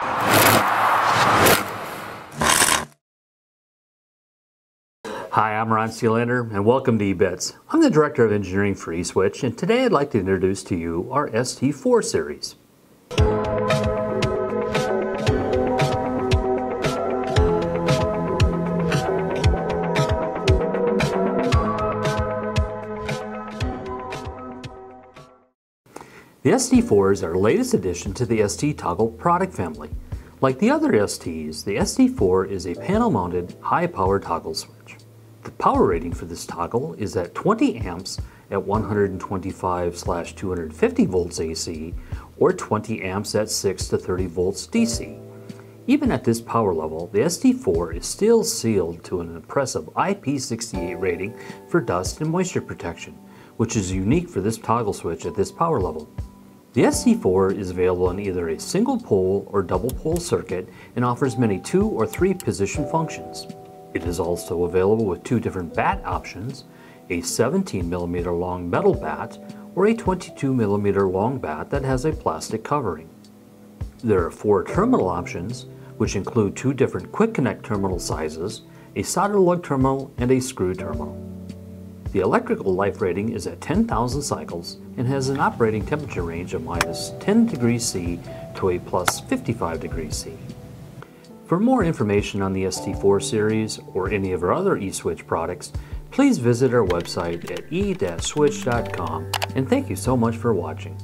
Hi, I'm Ron Sealander, and welcome to E-Bits. I'm the Director of Engineering for E-Switch, and today I'd like to introduce to you our ST4 series. The ST4 is our latest addition to the ST Toggle product family. Like the other STs, the ST4 is a panel-mounted high-power toggle switch. The power rating for this toggle is at 20 amps at 125/250 volts AC or 20 amps at 6 to 30 volts DC. Even at this power level, the ST4 is still sealed to an impressive IP68 rating for dust and moisture protection, which is unique for this toggle switch at this power level. The ST4 is available in either a single pole or double pole circuit and offers many two or three position functions. It is also available with two different bat options, a 17mm long metal bat or a 22mm long bat that has a plastic covering. There are four terminal options, which include two different quick connect terminal sizes, a solder lug terminal, and a screw terminal. The electrical life rating is at 10,000 cycles and has an operating temperature range of minus 10 degrees C to a plus 55 degrees C. For more information on the ST4 series or any of our other E-Switch products, please visit our website at e-switch.com and thank you so much for watching.